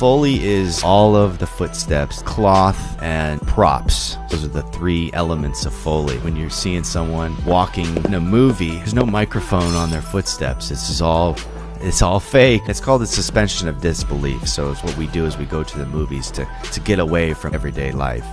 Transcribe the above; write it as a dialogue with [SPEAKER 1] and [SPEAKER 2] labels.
[SPEAKER 1] Foley is all of the footsteps, cloth, and props. Those are the three elements of Foley. When you're seeing someone walking in a movie, there's no microphone on their footsteps. This is all it's all fake. It's called the suspension of disbelief. So it's what we do is we go to the movies to, to get away from everyday life.